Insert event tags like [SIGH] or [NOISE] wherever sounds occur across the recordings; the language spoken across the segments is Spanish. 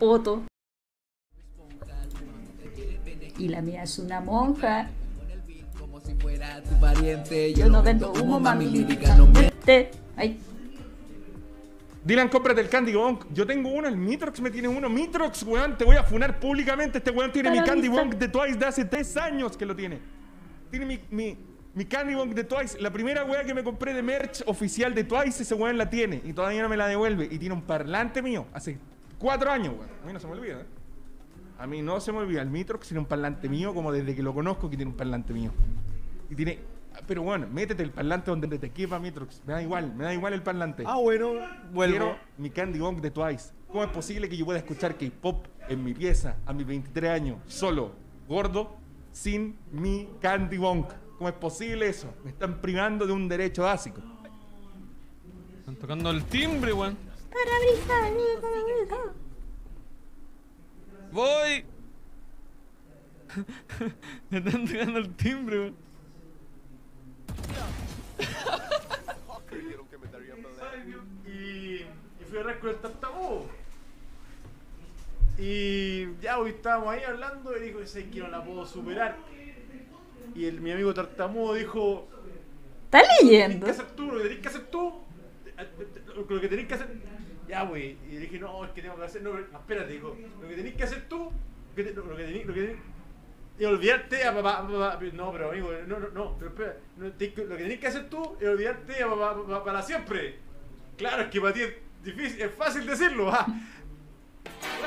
poto. Y la mía es una monja. Yo no vendo humo, mami. Ay, Dylan, cómprate el Candy Bonk. Yo tengo uno, el Mitrox me tiene uno. Mitrox, weón, te voy a funar públicamente. Este weón tiene mi Candy. Bonk de Twice de hace tres años que lo tiene. Tiene mi, mi, mi Candy Bonk de Twice. La primera weá que me compré de merch oficial de Twice, ese weón la tiene. Y todavía no me la devuelve. Y tiene un parlante mío. Hace cuatro años, weón. A mí no se me olvida, ¿eh? A mí no se me olvida. El Mitrox tiene un parlante mío, como desde que lo conozco que tiene un parlante mío. Y tiene... Pero bueno, métete el parlante donde te quepa Mitrox. Me da igual, me da igual el parlante. Ah, bueno, vuelvo. Quiero mi Candy Bonk de Twice. ¿Cómo es posible que yo pueda escuchar K-pop en mi pieza a mis 23 años, solo, gordo, sin mi Candy Bonk? ¿Cómo es posible eso? Me están privando de un derecho básico. Están tocando el timbre, weón. Voy. [LAUGHS] Me están tocando el timbre, weón. Y, y fui a con el tartamudo. Y ya hoy estábamos ahí hablando y dijo, sé que no la puedo superar. Y el, mi amigo tartamudo dijo, ¿está ¿qué leyendo? que hacer tú? Lo que tenés que hacer tú. Lo que tenés que hacer. Ya, güey. Y dije, no, es que tengo que hacer. No, espérate, dijo. Lo que tenés que hacer tú. Lo que, lo. Lo que tenés y olvidarte a papá, papá- No, pero amigo, no, no, no. Pero espera. lo que tenés que hacer tú es olvidarte a papá, para siempre. Claro, es que para ti es difícil, es fácil decirlo. ah. [LAUGHS]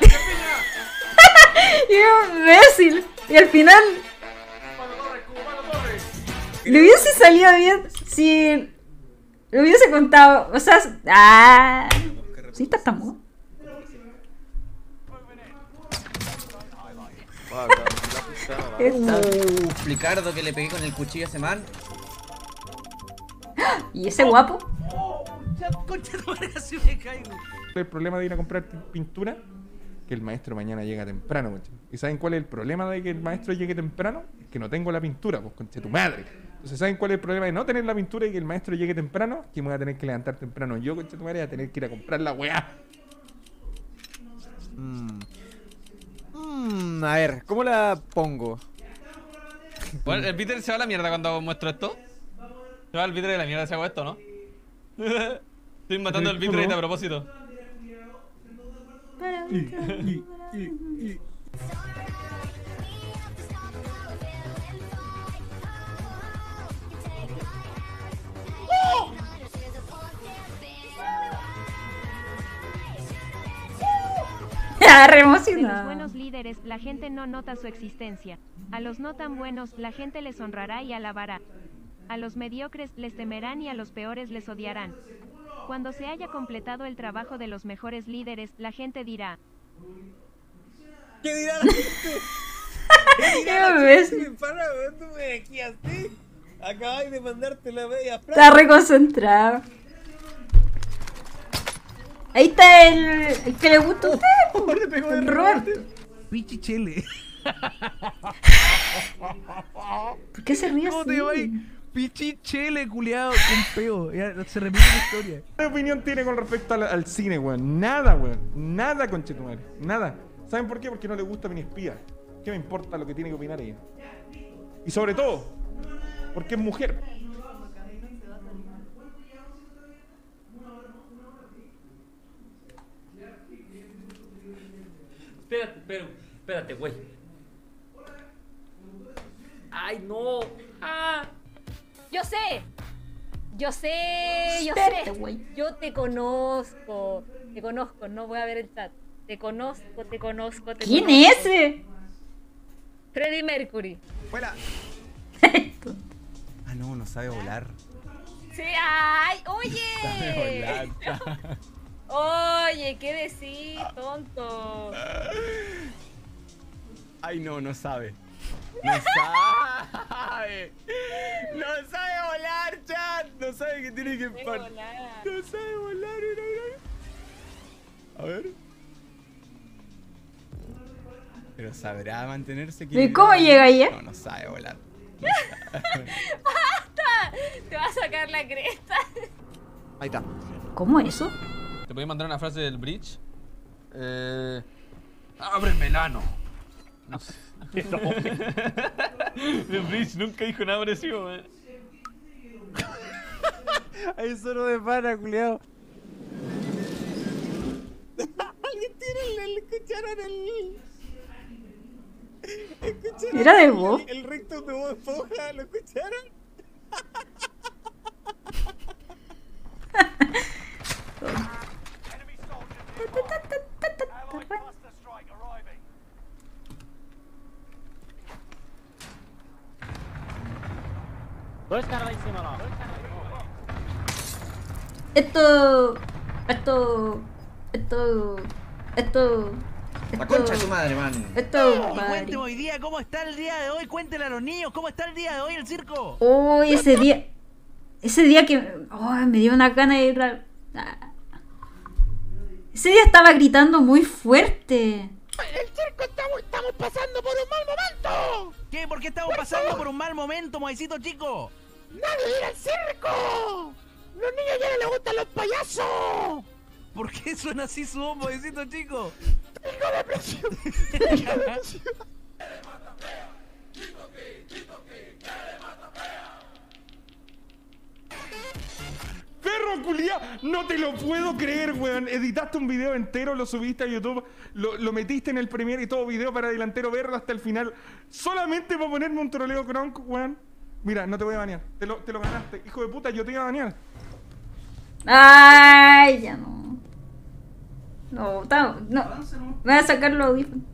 ¡Qué imbécil! Y al final le hubiese salido bien si le hubiese contado. O sea, ah, sí, tartamudo. Esta. Uf, Ricardo que le pegué con el cuchillo a ese man. [GASPS] Y ese guapo. El problema de ir a comprar pi- pintura, que el maestro mañana llega temprano. ¿Y saben cuál es el problema de que el maestro llegue temprano? Es que no tengo la pintura, pues conche tu madre. Entonces, ¿saben cuál es el problema de no tener la pintura y que el maestro llegue temprano? Que me voy a tener que levantar temprano yo, conche tu madre, voy a tener que ir a comprar la weá. Mm. Mm, a ver, ¿cómo la pongo? Bueno, el Peter se va a la mierda cuando muestro esto. Se va el Peter de la mierda si hago esto, ¿no? [LAUGHS] Estoy matando al Peter a propósito. Ah, re De los buenos líderes, la gente no nota su existencia. A los no tan buenos, la gente les honrará y alabará. A los mediocres les temerán y a los peores les odiarán. Cuando se haya completado el trabajo de los mejores líderes, la gente dirá, ¿Qué dirá la gente? [LAUGHS] Qué. Para, weón, tú me aquí así. Acabáis de mandarte la media frase. Está reconcentrado. Ahí está el, el que le gusta a usted. Le pegó el Roberto. Pichichele. ¿Por qué se ríe ¿Cómo te así? llamáis? Pichichele, culiado, con peo. Ya, se repite la historia. ¿Qué opinión tiene con respecto al, al cine, weón? Nada, weón. Nada, conchetumare. Nada. ¿Saben por qué? Porque no le gusta mi espía. ¿Qué me importa lo que tiene que opinar ella? Y sobre todo, porque es mujer. Espérate, pero, espérate, güey. Ay, no. Ah. Yo sé. Yo sé, yo Espérate, sé. güey. Yo te conozco. Te conozco, no voy a ver el chat. Te conozco, te conozco, te ¿Quién conozco. es ese? Freddie Mercury. Fuera. [LAUGHS] Ah, no, no sabe volar. Sí, ay, oye. [LAUGHS] [LAUGHS] Oye, ¿qué decís, tonto? Ay, no, no sabe. No sabe. No sabe volar, chat. No sabe que tiene que par- volar. No sabe volar, mira, mira. A ver. Pero sabrá mantenerse ¿Y cómo llega ella? No, no sabe volar. [LAUGHS] [LAUGHS] Te va a sacar la cresta. Ahí está. ¿Cómo eso? ¿Te podéis mandar una frase del bridge? Eh, Ábreme el ano. No sé. The Bridge nunca dijo nada parecido, weón. Hay [LAUGHS] solo de pana, culiao. [LAUGHS] Alguien tiene el, el escucharon el. ¿Escucharon Era de el- Bob. El, el rectum de Esponja, ¿lo escucharon? [LAUGHS] Esto. Esto. Esto. Esto. La concha de tu madre, man. Esto. Padre. cuénteme hoy día cómo está el día de hoy. Cuéntele a los niños cómo está el día de hoy el circo. Uy, ese día. Ese día que. Ay, me dio una gana de ir a-. Ese día estaba gritando muy fuerte. El circo estamos, estamos pasando por un mal momento. ¿Qué? ¿Por qué estamos pasando por un mal momento, Moisito chico? ¡Nadie ir al circo! ¡Los niños ya no les gustan los payasos! ¿Por qué suena así su voz, Moisito chico? ¡Tengo depresión! [LAUGHS] ¡Perro culiao! No te lo puedo creer, weón. Editaste un video entero, lo subiste a YouTube, lo, lo metiste en el Premiere y todo video para delantero verlo hasta el final. Solamente para ponerme un troleo cronk, weón. Mira, no te voy a banear. Te lo, te lo ganaste. Hijo de puta, yo te iba a banear. Ay, ya no. No, está- no. Me voy a sacar los audífonos.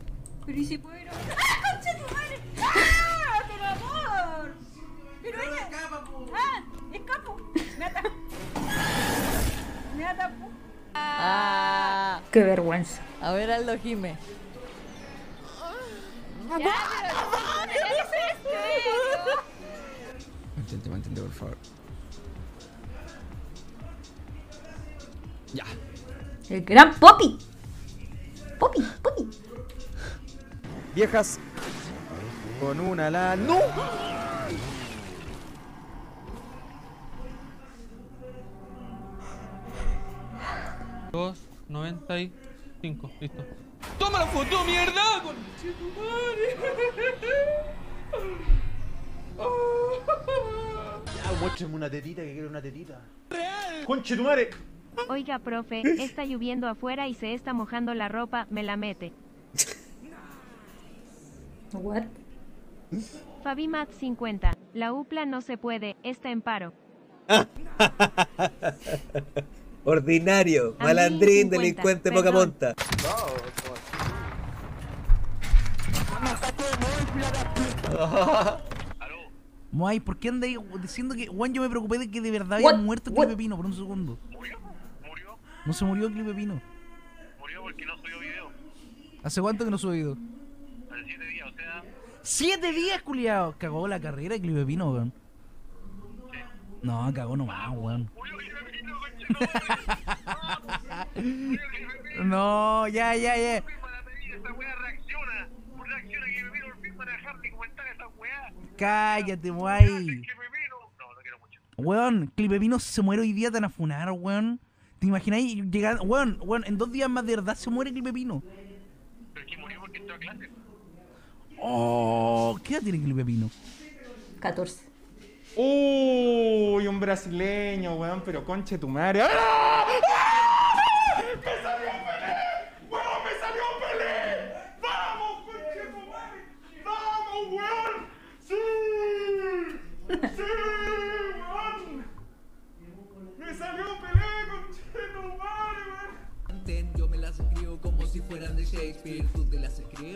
Pero ¿y si puedo ir a... ¡Ah, concha tu madre! ¡Ah, pero amor! Pero ella... ¡Ah, escapo! Me atapó. Me atapó. Ah, Qué vergüenza. a ver Aldo Jime. Mantente, mantente, por favor. Ya. El gran Poppy. Poppy, Poppy. Viejas. Con una la. ¡No! Dos, noventa y cinco, listo. ¡Toma la foto, mierda! Conchetumare. Ya, muéstrame una tetita que quiero una tetita. ¡Conche tu madre! Oiga, profe, [LAUGHS] está lloviendo afuera y se está mojando la ropa, me la mete. What? Fabimat 50. La UPLA no se puede, está en paro. [LAUGHS] Ordinario, A malandrín, 1050, delincuente, poca perdón. monta. [LAUGHS] Moai, ¿por qué andáis diciendo que, Juan, yo me preocupé de que de verdad había What? muerto? Clipe Pino por un segundo? ¿Murió? ¿Murió? No se murió Clipe Pino. Murió porque no subió video. ¿Hace cuánto que no sube video? Hace 7 días, o sea. ¡Siete días, culiao! Cagó la carrera de Clipe Pino, weón. No, cagó nomás, weón. [LAUGHS] No, ya, ya, ya. Esta weá reacciona. Reacciona que me vino el fin para dejar de comentar esa weá. Cállate, vino. No, no quiero mucho. Weón, Clipe Pino se muere hoy día tan a funar, weón. ¿Te imagináis llegar? Weón, weón, en dos días más de verdad se muere Clipe Pino. Pero es que murió porque entró a clase. Oh, ¿qué edad tiene Clipe Pino? 14. Uy, un brasileño, weón, pero conche tu madre. ¡Ah! ¡Ah!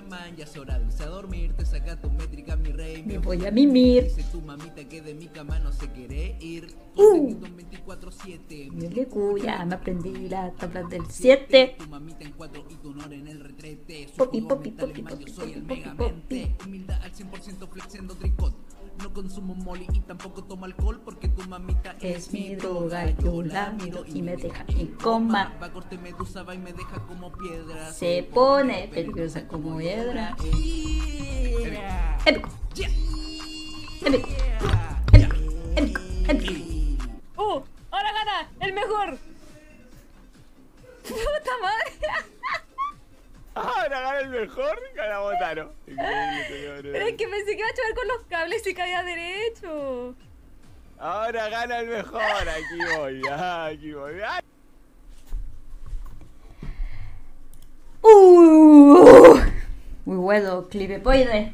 Man, ya es hora de irse a dormir. Te saca tu métrica, mi rey. Me voy a mimir. Dice tu mamita que de mi cama no se quiere ir. Uh. 24-7. Yo le cuya, me aprendí la tabla del 7. Tu mamita en y tu honor en el retrete. Popi, popi, popi, popi, yo soy el popi, megamente. Humildad al 100% flexiendo tricot. No consumo molly y tampoco tomo alcohol porque tu mamita Es mi droga, yo la miro y me deja en coma. Va a corte medusa, va y me deja como piedra. Se pone peligrosa como hiedra. Épico. Épico. Épico. Épico. Épico. ¡Uh! ¡Ahora gana! ¡El mejor! [LAUGHS] ¡Puta madre! ¡Ahora gana el mejor, gana Botaro. Pero es que pensé que iba a chocar con los cables y caía derecho. Ahora gana el mejor. Aquí voy, ah, aquí voy. ¡Ay! Uh, muy bueno, clipepoide.